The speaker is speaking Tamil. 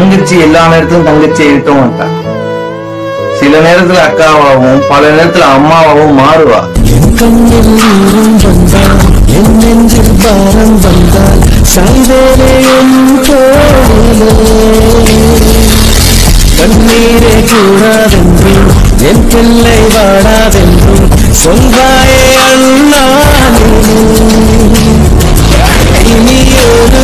தங்கச்சி எல்லா நேரத்திலும் தங்கச்சியை இருக்க மாட்டா. சில நேரத்துல அக்காவாகவும் பல நேரத்துல அம்மாவாகவும் மாறுவா. என் கண்ணீரே கூடாதென்றும் என் பிள்ளை வாடாதென்றும் சொல்வாயே அண்ணா இனி ஒரு